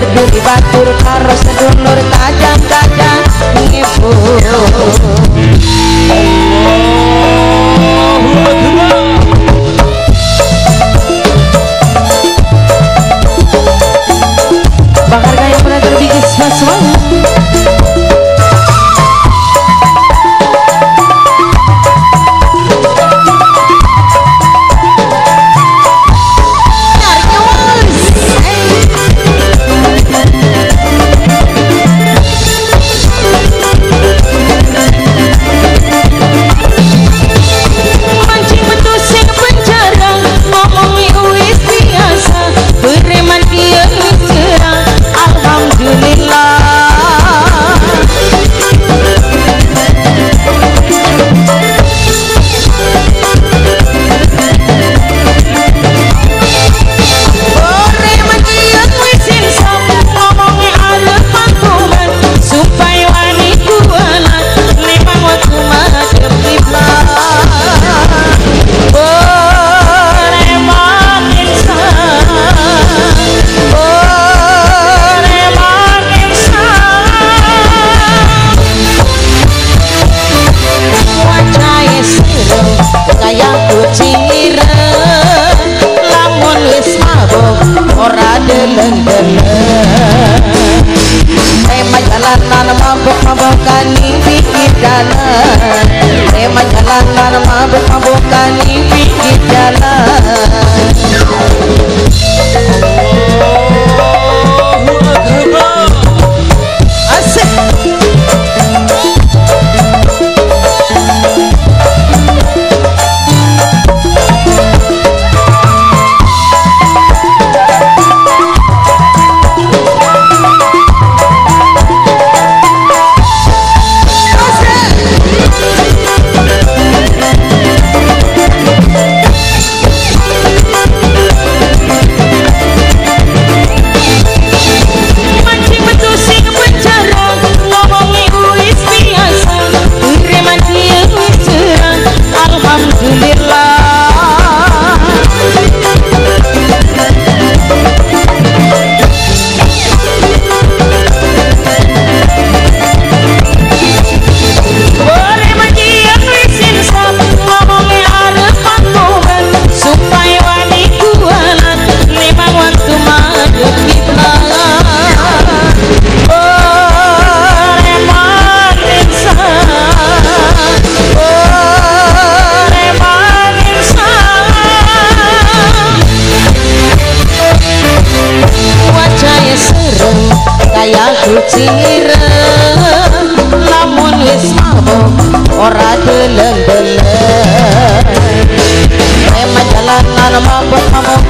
berduri batur karo sedulur tajam-tajam ngipu Bang harga yang pernah terbigis mas jalanan mabuk mabukan di pinggir jalan Preman jalanan mabuk mabukan di pinggir jalan ireng lamun wis mabok ora deleng-deleng Preman jalanan mabok mabok